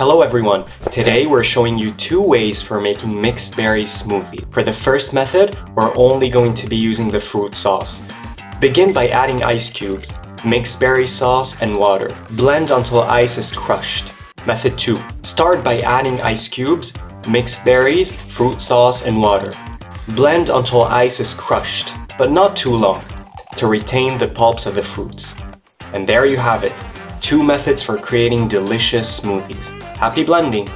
Hello everyone! Today we're showing you two ways for making mixed berry smoothie. For the first method, we're only going to be using the fruit sauce. Begin by adding ice cubes, mixed berry sauce and water. Blend until ice is crushed. Method 2. Start by adding ice cubes, mixed berries, fruit sauce and water. Blend until ice is crushed, but not too long, to retain the pulps of the fruits. And there you have it, two methods for creating delicious smoothies. Happy blending!